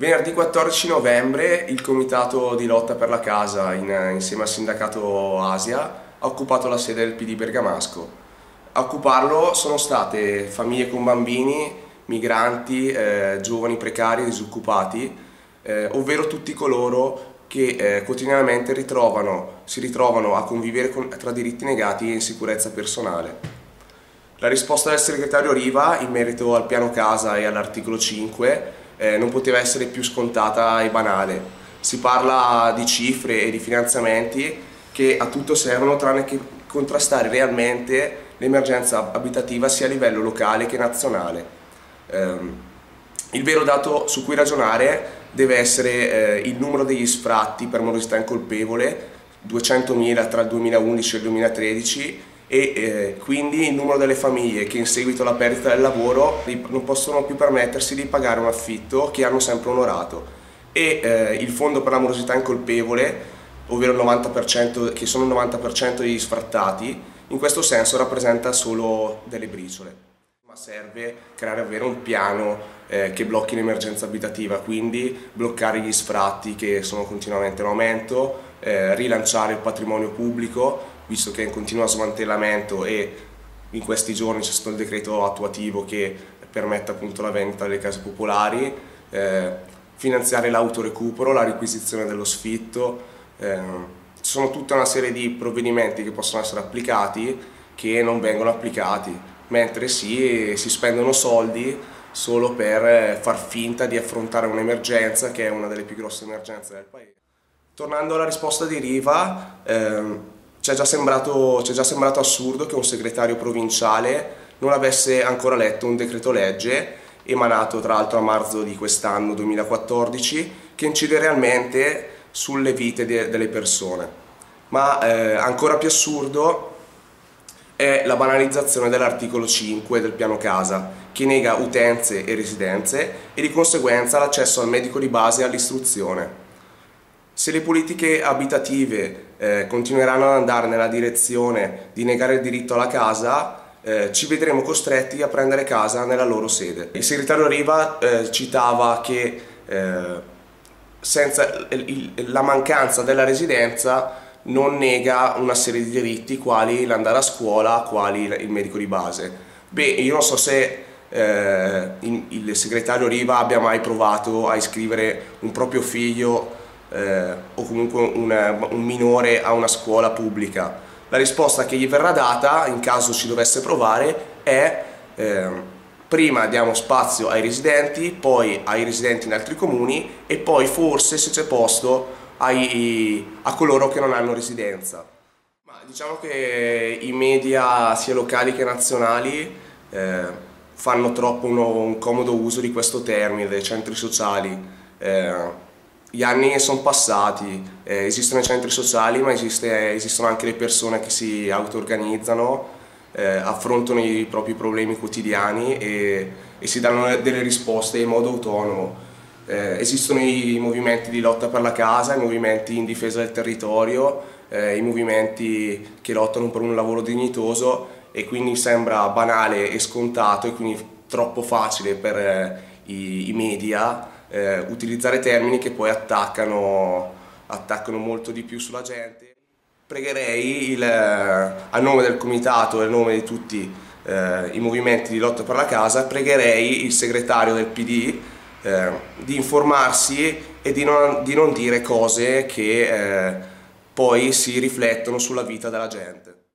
Venerdì 14 novembre il comitato di lotta per la casa in, insieme al sindacato Asia ha occupato la sede del PD Bergamasco. A occuparlo sono state famiglie con bambini, migranti, eh, giovani precari, disoccupati, eh, ovvero tutti coloro che eh, quotidianamente ritrovano, si ritrovano a convivere con, tra diritti negati e insicurezza personale. La risposta del segretario Riva in merito al piano casa e all'articolo 5 eh, non poteva essere più scontata e banale. Si parla di cifre e di finanziamenti che a tutto servono tranne che contrastare realmente l'emergenza abitativa sia a livello locale che nazionale. Eh, il vero dato su cui ragionare deve essere eh, il numero degli sfratti per morosità incolpevole, 200.000 tra il 2011 e il 2013 e eh, quindi il numero delle famiglie che in seguito alla perdita del lavoro non possono più permettersi di pagare un affitto che hanno sempre onorato. E eh, il fondo per la morosità incolpevole ovvero il 90%, che sono il 90% degli sfrattati in questo senso rappresenta solo delle briciole ma serve creare davvero un piano eh, che blocchi l'emergenza abitativa quindi bloccare gli sfratti che sono continuamente in aumento eh, rilanciare il patrimonio pubblico visto che è in continuo smantellamento e in questi giorni c'è stato il decreto attuativo che permette appunto la vendita delle case popolari, eh, finanziare l'autorecupero, la requisizione dello sfitto, eh, sono tutta una serie di provvedimenti che possono essere applicati che non vengono applicati, mentre sì, si spendono soldi solo per far finta di affrontare un'emergenza che è una delle più grosse emergenze del paese. Tornando alla risposta di Riva, ehm, ci è già sembrato, già sembrato assurdo che un segretario provinciale non avesse ancora letto un decreto legge emanato tra l'altro a marzo di quest'anno 2014 che incide realmente sulle vite de delle persone. Ma eh, ancora più assurdo è la banalizzazione dell'articolo 5 del piano casa che nega utenze e residenze e di conseguenza l'accesso al medico di base e all'istruzione. Se le politiche abitative eh, continueranno ad andare nella direzione di negare il diritto alla casa, eh, ci vedremo costretti a prendere casa nella loro sede. Il segretario Riva eh, citava che eh, senza il, la mancanza della residenza non nega una serie di diritti quali l'andare a scuola, quali il medico di base. Beh, io non so se eh, il segretario Riva abbia mai provato a iscrivere un proprio figlio eh, o comunque una, un minore a una scuola pubblica. La risposta che gli verrà data, in caso ci dovesse provare, è eh, prima diamo spazio ai residenti, poi ai residenti in altri comuni e poi forse, se c'è posto, ai, a coloro che non hanno residenza. Ma diciamo che i media sia locali che nazionali eh, fanno troppo uno, un comodo uso di questo termine, dei centri sociali. Eh, gli anni sono passati, eh, esistono i centri sociali ma esiste, esistono anche le persone che si auto-organizzano, eh, affrontano i propri problemi quotidiani e, e, si danno delle risposte in modo autonomo. Eh, esistono i movimenti di lotta per la casa, i movimenti in difesa del territorio, eh, i movimenti che lottano per un lavoro dignitoso e quindi sembra banale e scontato e quindi troppo facile per eh, i, i media eh, utilizzare termini che poi attaccano, attaccano molto di più sulla gente. Pregherei il, eh, a nome del comitato e a nome di tutti eh, i movimenti di lotta per la casa, pregherei il segretario del PD eh, di informarsi e di non, di non dire cose che eh, poi si riflettono sulla vita della gente.